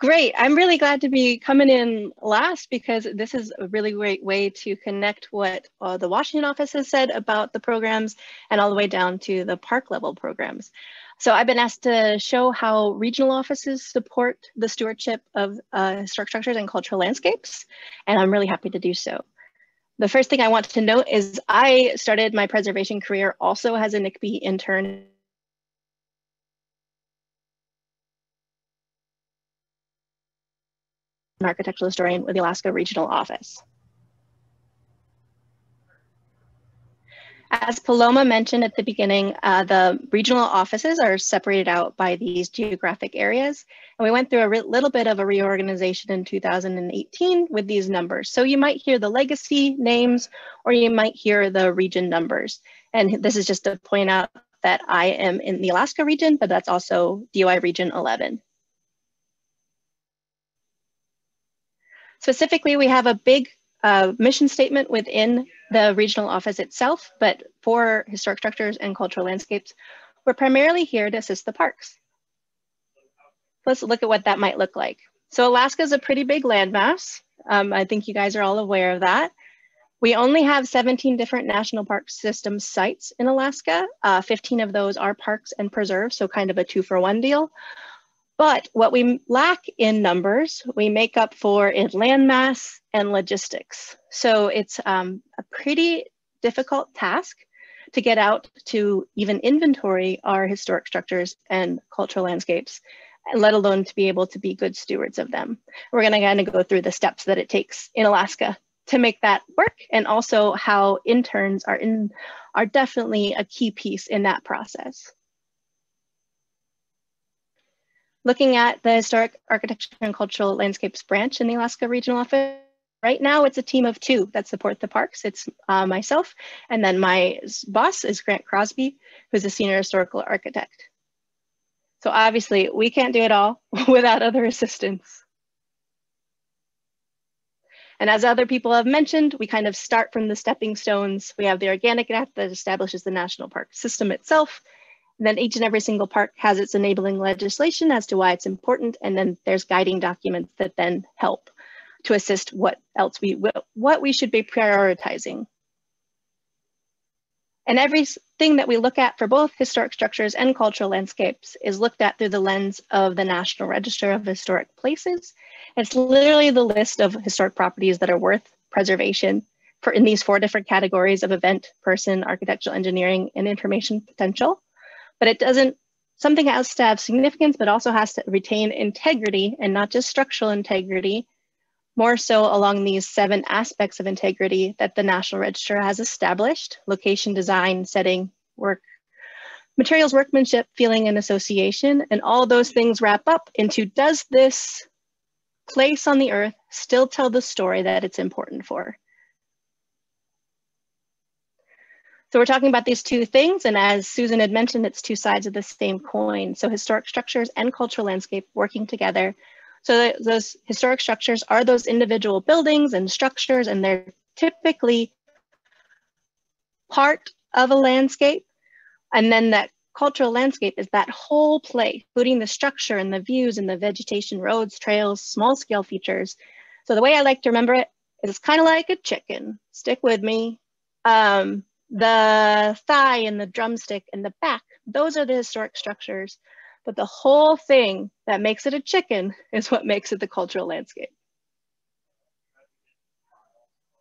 Great. I'm really glad to be coming in last because this is a really great way to connect what uh, the Washington office has said about the programs and all the way down to the park level programs. So I've been asked to show how regional offices support the stewardship of uh, historic structures and cultural landscapes, and I'm really happy to do so. The first thing I want to note is I started my preservation career also as a NCPE intern an architectural historian with the Alaska Regional Office. As Paloma mentioned at the beginning, uh, the regional offices are separated out by these geographic areas. And we went through a little bit of a reorganization in 2018 with these numbers. So you might hear the legacy names or you might hear the region numbers. And this is just to point out that I am in the Alaska region, but that's also DOI region 11. Specifically, we have a big uh, mission statement within the regional office itself, but for historic structures and cultural landscapes, we're primarily here to assist the parks. Let's look at what that might look like. So Alaska is a pretty big landmass. Um, I think you guys are all aware of that. We only have 17 different national park system sites in Alaska. Uh, 15 of those are parks and preserves, so kind of a two for one deal. But what we lack in numbers, we make up for in landmass and logistics. So it's um, a pretty difficult task to get out to even inventory our historic structures and cultural landscapes let alone to be able to be good stewards of them. We're going to kind of go through the steps that it takes in Alaska to make that work and also how interns are in are definitely a key piece in that process. Looking at the Historic Architecture and Cultural Landscapes branch in the Alaska Regional Office, right now it's a team of two that support the parks. It's uh, myself, and then my boss is Grant Crosby, who's a senior historical architect. So obviously we can't do it all without other assistance. And as other people have mentioned, we kind of start from the stepping stones. We have the Organic Act that establishes the national park system itself. Then each and every single park has its enabling legislation as to why it's important. And then there's guiding documents that then help to assist what else we, what we should be prioritizing. And everything that we look at for both historic structures and cultural landscapes is looked at through the lens of the National Register of Historic Places it's literally the list of historic properties that are worth preservation for in these four different categories of event, person, architectural engineering, and information potential. But it doesn't, something has to have significance, but also has to retain integrity and not just structural integrity, more so along these seven aspects of integrity that the National Register has established, location, design, setting, work, materials, workmanship, feeling, and association. And all those things wrap up into, does this place on the earth still tell the story that it's important for. So we're talking about these two things, and as Susan had mentioned, it's two sides of the same coin. So historic structures and cultural landscape working together. So those historic structures are those individual buildings and structures, and they're typically part of a landscape. And then that cultural landscape is that whole play, including the structure and the views and the vegetation, roads, trails, small scale features. So the way I like to remember it is it's kind of like a chicken. Stick with me. Um, the thigh and the drumstick and the back, those are the historic structures. But the whole thing that makes it a chicken is what makes it the cultural landscape.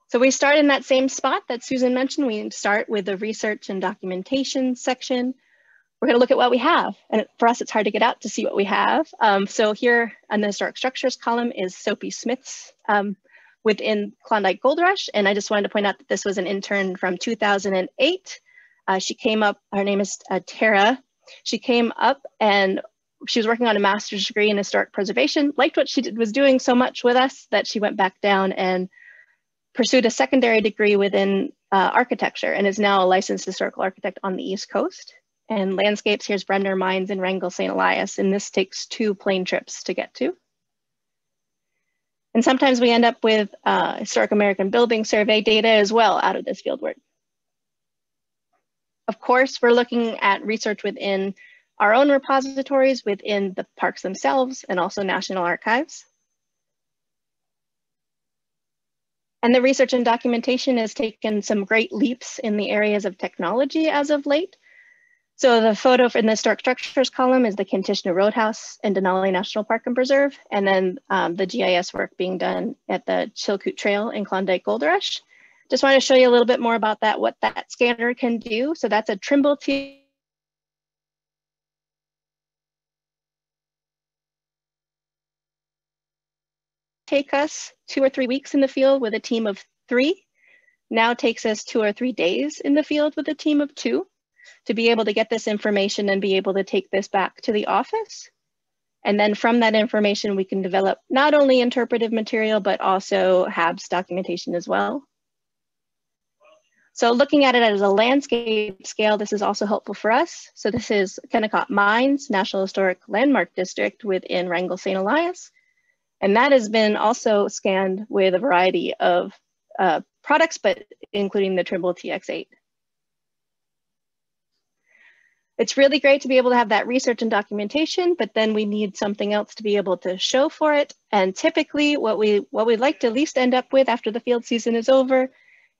So we start in that same spot that Susan mentioned. We start with the research and documentation section we're going to look at what we have. And for us, it's hard to get out to see what we have. Um, so here on the historic structures column is Soapy Smith's um, within Klondike Gold Rush. And I just wanted to point out that this was an intern from 2008. Uh, she came up, her name is uh, Tara. She came up and she was working on a master's degree in historic preservation, liked what she did, was doing so much with us that she went back down and pursued a secondary degree within uh, architecture and is now a licensed historical architect on the East Coast and landscapes. Here's Bremner Mines and Wrangell St. Elias, and this takes two plane trips to get to. And sometimes we end up with uh, Historic American Building Survey data as well out of this fieldwork. Of course, we're looking at research within our own repositories within the parks themselves and also National Archives. And the research and documentation has taken some great leaps in the areas of technology as of late. So the photo in the historic structures column is the Kantishna Roadhouse in Denali National Park and Preserve, and then um, the GIS work being done at the Chilkoot Trail in Klondike Gold Rush. Just want to show you a little bit more about that, what that scanner can do. So that's a Trimble T take us two or three weeks in the field with a team of three, now takes us two or three days in the field with a team of two to be able to get this information and be able to take this back to the office. And then from that information, we can develop not only interpretive material, but also HABS documentation as well. So looking at it as a landscape scale, this is also helpful for us. So this is Kennecott Mines, National Historic Landmark District within Wrangell St. Elias. And that has been also scanned with a variety of uh, products, but including the Trimble TX8. it's really great to be able to have that research and documentation, but then we need something else to be able to show for it. And typically what we what we'd like to least end up with after the field season is over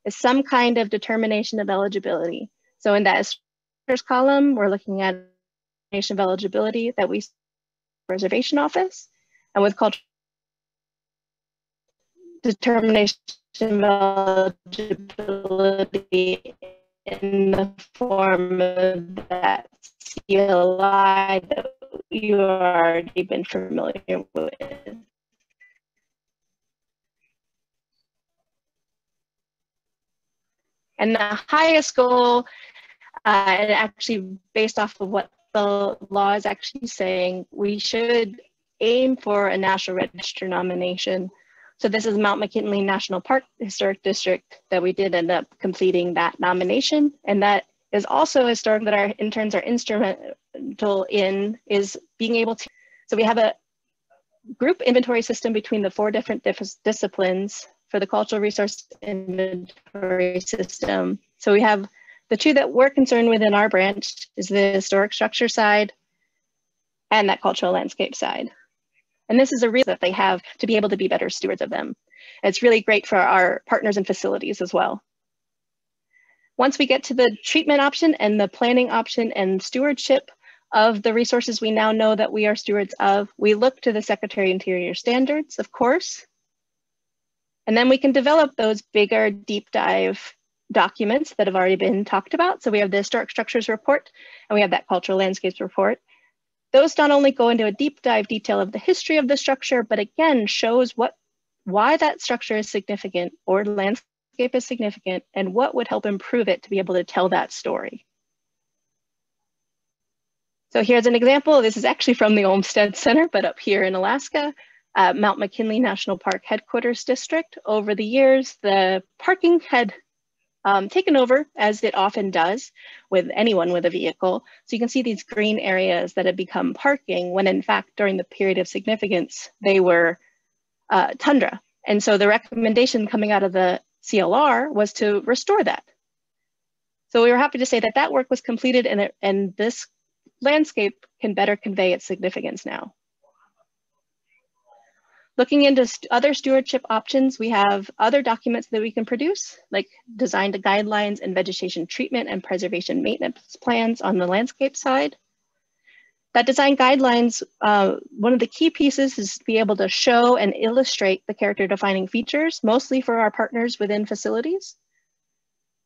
is some kind of determination of eligibility. So in that first column, we're looking at determination of eligibility that we reservation office. And with culture determination of eligibility in the form of that CLI that you already been familiar with. And the highest goal, uh, and actually based off of what the law is actually saying, we should aim for a National Register nomination. So this is Mount McKinley National Park Historic District that we did end up completing that nomination. And that is also historic that our interns are instrumental in is being able to, so we have a group inventory system between the four different disciplines for the cultural resource inventory system. So we have the two that we're concerned with in our branch is the historic structure side and that cultural landscape side. And this is a reason that they have to be able to be better stewards of them. It's really great for our partners and facilities as well. Once we get to the treatment option and the planning option and stewardship of the resources we now know that we are stewards of, we look to the Secretary Interior standards, of course, and then we can develop those bigger deep dive documents that have already been talked about. So we have the historic structures report and we have that cultural landscapes report. Those not only go into a deep dive detail of the history of the structure, but again, shows what why that structure is significant or landscape is significant and what would help improve it to be able to tell that story. So here's an example. This is actually from the Olmsted Center, but up here in Alaska uh, Mount McKinley National Park Headquarters District. Over the years, the parking had um, taken over, as it often does with anyone with a vehicle. So you can see these green areas that had become parking when in fact, during the period of significance, they were uh, tundra. And so the recommendation coming out of the CLR was to restore that. So we were happy to say that that work was completed and, it, and this landscape can better convey its significance now. Looking into st other stewardship options, we have other documents that we can produce, like designed guidelines and vegetation treatment and preservation maintenance plans on the landscape side. That design guidelines, uh, one of the key pieces is to be able to show and illustrate the character defining features, mostly for our partners within facilities.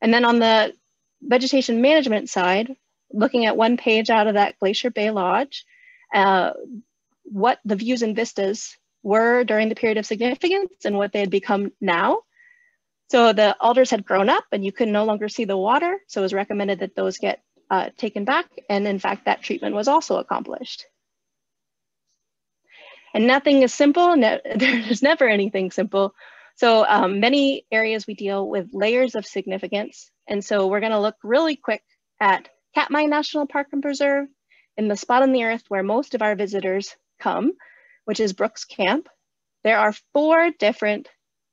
And then on the vegetation management side, looking at one page out of that Glacier Bay Lodge, uh, what the views and vistas were during the period of significance and what they had become now. So the alders had grown up and you could no longer see the water. So it was recommended that those get uh, taken back. And in fact, that treatment was also accomplished. And nothing is simple. There's never anything simple. So um, many areas we deal with layers of significance. And so we're gonna look really quick at Katmai National Park and Preserve in the spot on the earth where most of our visitors come which is Brooks Camp. There are four different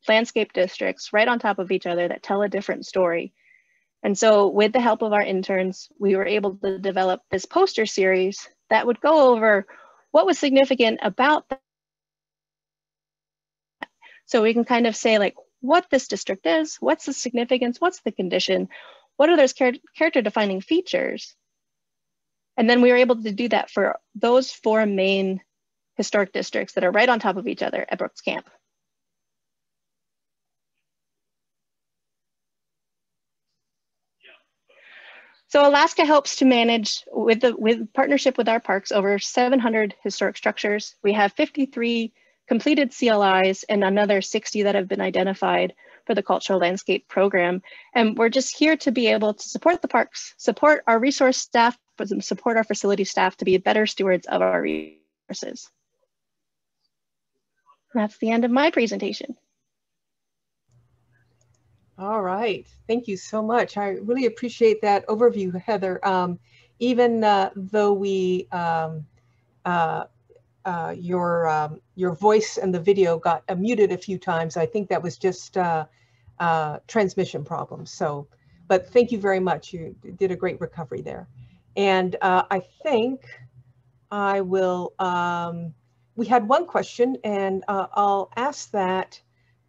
landscape districts right on top of each other that tell a different story. And so with the help of our interns, we were able to develop this poster series that would go over what was significant about that. So we can kind of say like what this district is, what's the significance, what's the condition, what are those char character defining features? And then we were able to do that for those four main historic districts that are right on top of each other at Brooks Camp. So Alaska helps to manage with the with partnership with our parks over 700 historic structures. We have 53 completed CLIs and another 60 that have been identified for the cultural landscape program. And we're just here to be able to support the parks, support our resource staff, support our facility staff to be better stewards of our resources. That's the end of my presentation. All right, thank you so much. I really appreciate that overview, Heather. Um, even uh, though we, um, uh, uh, your um, your voice and the video got muted a few times, I think that was just uh, uh, transmission problems. So, but thank you very much. You did a great recovery there. And uh, I think I will um, we had one question and uh, I'll ask that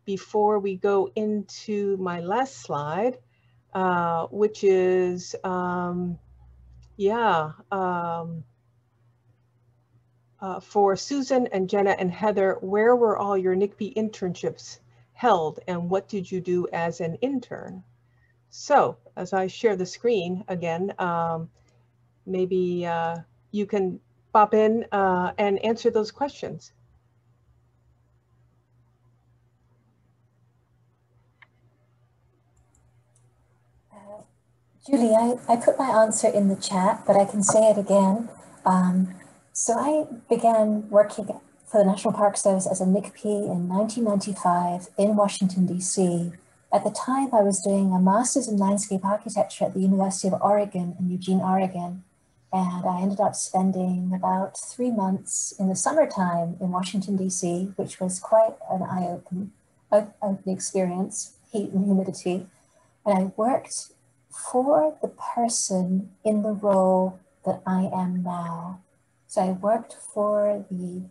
before we go into my last slide, uh, which is, um, yeah, um, uh, for Susan and Genna and Heather, where were all your NCPE internships held and what did you do as an intern? So as I share the screen again, um, maybe uh, you can pop in uh, and answer those questions. Uh, Julie, I, I put my answer in the chat, but I can say it again. Um, so I began working for the National Park Service as a NCPE in 1995 in Washington, D.C. At the time, I was doing a master's in landscape architecture at the University of Oregon in Eugene, Oregon. And I ended up spending about three months in the summertime in Washington, D.C., which was quite an eye opening experience, heat and humidity. And I worked for the person in the role that I am now. So I worked for the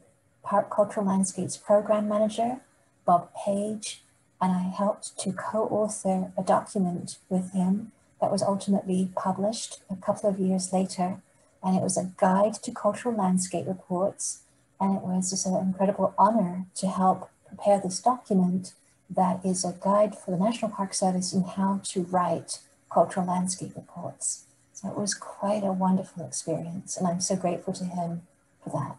Park Cultural Landscapes Program Manager, Bob Page, and I helped to co-author a document with him that was ultimately published a couple of years later. And it was a guide to cultural landscape reports. And it was just an incredible honor to help prepare this document that is a guide for the National Park Service in how to write cultural landscape reports. So it was quite a wonderful experience. And I'm so grateful to him for that.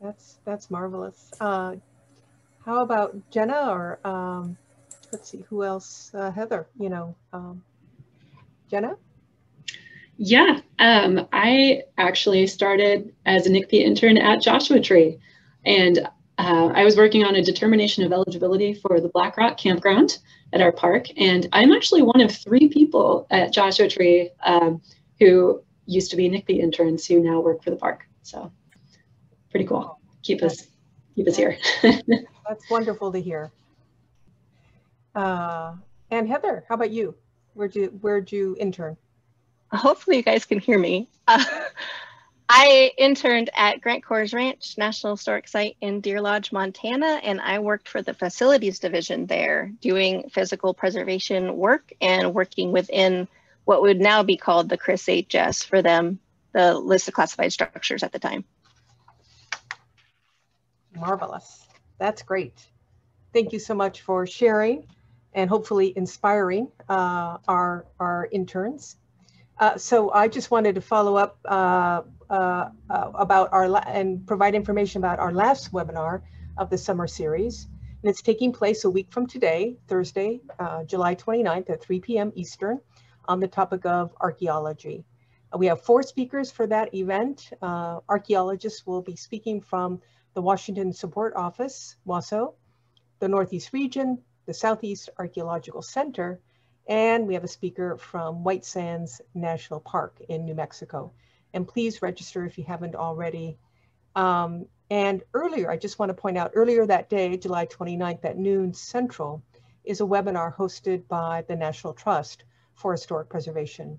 That's, that's marvelous. Uh, how about Genna or um, let's see, who else? Uh, Heather, you know, um, Genna? Yeah, um, I actually started as a NCPE intern at Joshua Tree. And uh, I was working on a determination of eligibility for the Black Rock Campground at our park. And I'm actually one of three people at Joshua Tree um, who used to be NCPE interns who now work for the park. So pretty cool. Keep us keep us here. That's wonderful to hear. Uh, and Heather, how about you? Where'd you where'd you intern? Hopefully you guys can hear me. Uh, I interned at Grant Kohrs Ranch National Historic Site in Deer Lodge, Montana, and I worked for the facilities division there doing physical preservation work and working within what would now be called the CRIS HS for them, the list of classified structures at the time. Marvelous. That's great. Thank you so much for sharing and hopefully inspiring uh, our, our interns. Uh, so I just wanted to follow up uh, uh, uh about our and provide information about our last webinar of the summer series. And it's taking place a week from today, Thursday, uh, July 29th at 3 p.m. Eastern on the topic of archaeology. we have four speakers for that event. archaeologists will be speaking from the Washington Support Office, WASO, the Northeast Region, the Southeast Archaeological Center, and we have a speaker from White Sands National Park in New Mexico. And please register if you haven't already. Um, and earlier, I just want to point out, earlier that day, July 29th at noon central, is a webinar hosted by the National Trust for Historic Preservation,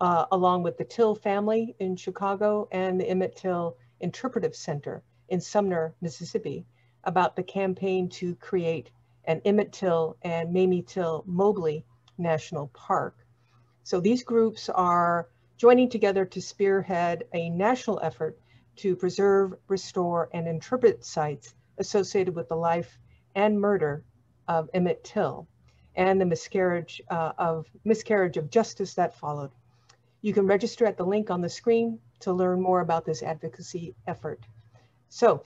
uh, along with the Till family in Chicago and the Emmett Till Interpretive Center in Sumner, Mississippi, about the campaign to create an Emmett Till and Mamie Till Mobley National Park. So these groups are joining together to spearhead a national effort to preserve, restore, and interpret sites associated with the life and murder of Emmett Till and the miscarriage uh, of miscarriage of justice that followed. You can register at the link on the screen to learn more about this advocacy effort. So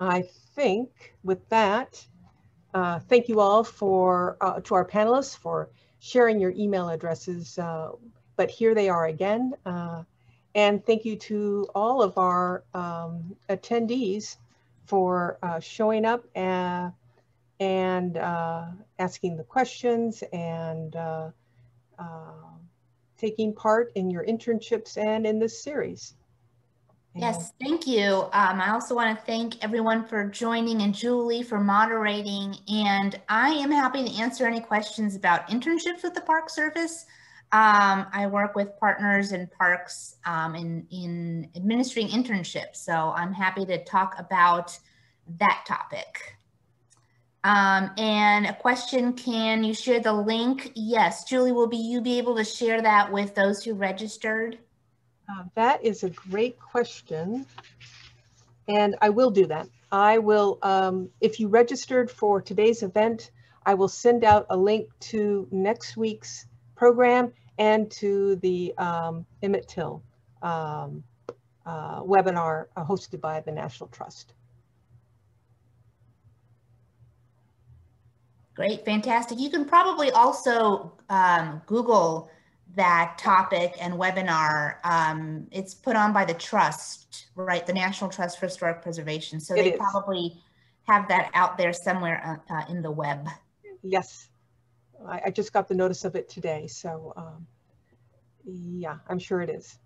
I think with that, uh, thank you all for uh, to our panelists for sharing your email addresses. Uh, but here they are again. Uh, and thank you to all of our um, attendees for uh, showing up and, and asking the questions and taking part in your internships and in this series. Yes, thank you. Um, I also want to thank everyone for joining and Julie for moderating. And I am happy to answer any questions about internships with the Park Service. Um, I work with partners and parks um, in, in administering internships. So I'm happy to talk about that topic. Um, and a question, can you share the link? Yes, Julie, will be you be able to share that with those who registered? Uh, that is a great question. And I will do that. I will, um, if you registered for today's event, I will send out a link to next week's program and to the um, Emmett Till um, uh, webinar uh, hosted by the National Trust. Great, fantastic. You can probably also um, Google that topic and webinar. Um, it's put on by the Trust, right? The National Trust for Historic Preservation. So It they is. probably have that out there somewhere uh, uh, in the web. Yes, I, I just got the notice of it today, so um, yeah, I'm sure it is.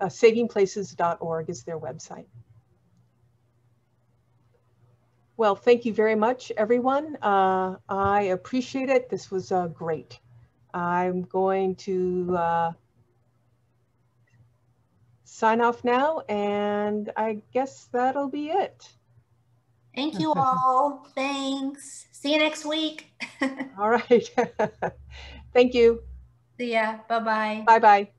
Uh, savingplaces.org is their website. Well, thank you very much, everyone. Uh, I appreciate it. This was uh, great. I'm going to uh, sign off now, and I guess that'll be it. Thank you all. Thanks. See you next week. All right. Thank you. See ya. Bye-bye. Bye-bye.